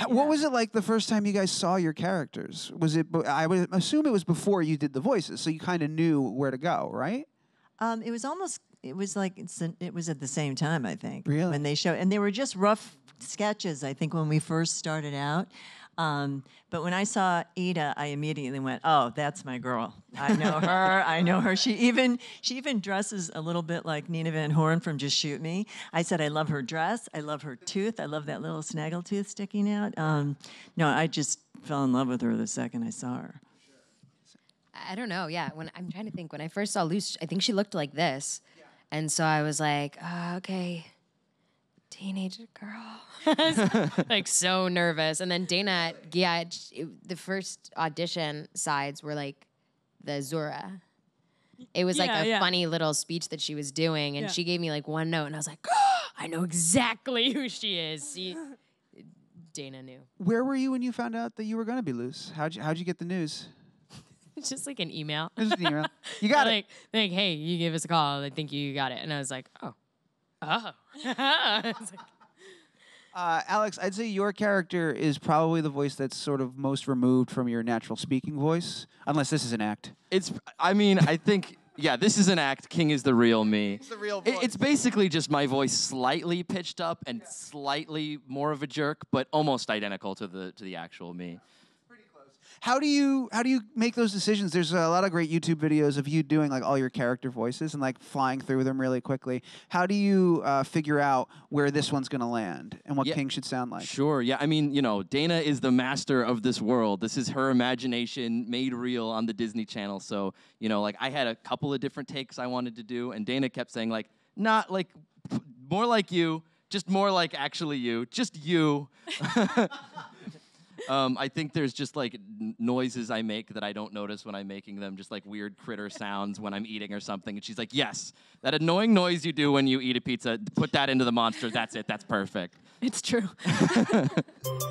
How- What was it like the first time you guys saw your characters? Was it? I would assume it was before you did the voices, so you kind of knew where to go, right? Um, it was almost. It was like it's, it was at the same time. I think. Really? When they showed, and they were just rough sketches. I think when we first started out. Um, but when I saw Eda, I immediately went, "Oh, that's my girl. I know her. I know her. She even she even dresses a little bit like Nina Van Horn from Just Shoot Me." I said, "I love her dress. I love her tooth. I love that little snaggle tooth sticking out." Um, no, I just fell in love with her the second I saw her. I don't know. Yeah, when I'm trying to think, when I first saw Luz, I think she looked like this, and so I was like, uh, okay, teenage girl, like so nervous. And then Dana, yeah, it, it- the first audition sides were like the Zora. It was like a yeah. funny little speech that she was doing, and Yeah. she gave me like one note, and I was like, oh, I know exactly who she is. She, Dana knew. Where were you when you found out that you were going to be Luz? How'd you How'd you get the news? It's just like an email. Just an email. You got it. like, like, hey, you gave us a call. I think you got it. And I was like, oh. Oh. Like, Uh, Alex, I'd say your character is probably the voice that's sort of most removed from your natural speaking voice, unless this is an act. It's. I mean, I think. Yeah, this is an act. King is the real me. It's the real It, it's basically just my voice slightly pitched up and slightly more of a jerk, but almost identical to the to the actual me. How do you how do you make those decisions? There's a lot of great YouTube videos of you doing like all your character voices and like flying through them really quickly. How do you uh, figure out where this one's going to land and what Yeah. King should sound like? Sure. Yeah. I mean, you know, Dana is the master of this world. This is her imagination made real on the Disney Channel. So, you know, like I had a couple of different takes I wanted to do, and Dana kept saying, like, not like p- more like you, just more like actually you, just you. Um, I think there's just like n- noises I make that I don't notice when I'm making them, just like weird critter sounds when I'm eating or something. And she's like, Yes, that annoying noise you do when you eat a pizza, put that into the monster. That's it. That's perfect. It's true.